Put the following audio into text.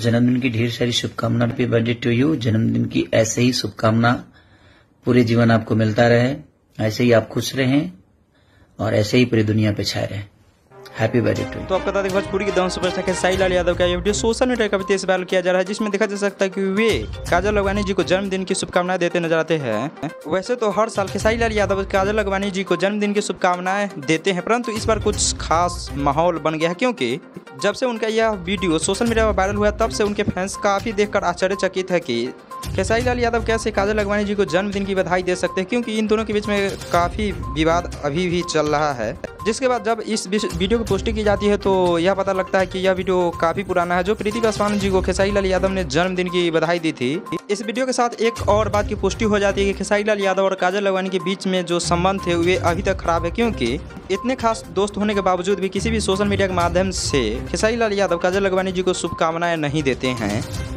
जन्मदिन की ढेर सारी शुभकामना हैप्पी बर्थडे टू यू जन्मदिन की ऐसे ही शुभकामना पूरे जीवन आपको मिलता रहे, ऐसे ही आप खुश रहें और ऐसे ही पूरी दुनिया पे छाए रहें। हैप्पी बर्थडे टू तो आपका बता दें भोजपुरी के दम सुपरस्टार खेसारी लाल यादव का ये वीडियो सोशल मीडिया का भी तेज वायरल किया जा रहा है, जिसमें देखा जा सकता है कि वे काजल लखवानी जी को जन्मदिन की शुभकामनाएँ देते नज़र आते हैं। वैसे तो हर साल खेसारी लाल यादव काजल लखवानी जी को जन्मदिन की शुभकामनाएँ देते हैं, परंतु इस बार कुछ खास माहौल बन गया है, क्योंकि जब से उनका यह वीडियो सोशल मीडिया पर वायरल हुआ, तब से उनके फैंस काफ़ी देखकर आश्चर्यचकित है कि खेसारी लाल यादव? कैसे काजल अगवानी जी को जन्मदिन की बधाई दे सकते हैं? क्योंकि इन दोनों के बीच में काफ़ी विवाद अभी भी चल रहा है। जिसके बाद जब इस वीडियो की पुष्टि की जाती है तो यह पता लगता है कि यह वीडियो काफ़ी पुराना है, जो प्रीति पासवान जी को खेसारी लाल यादव ने जन्मदिन की बधाई दी थी। इस वीडियो के साथ एक और बात की पुष्टि हो जाती है कि खेसारी लाल यादव और काजल लखवानी के बीच में जो संबंध थे, वे अभी तक खराब है, क्योंकि इतने खास दोस्त होने के बावजूद भी किसी भी सोशल मीडिया के माध्यम से खेसारी लाल यादव, काजल अगवानी जी को शुभकामनाएँ नहीं देते हैं।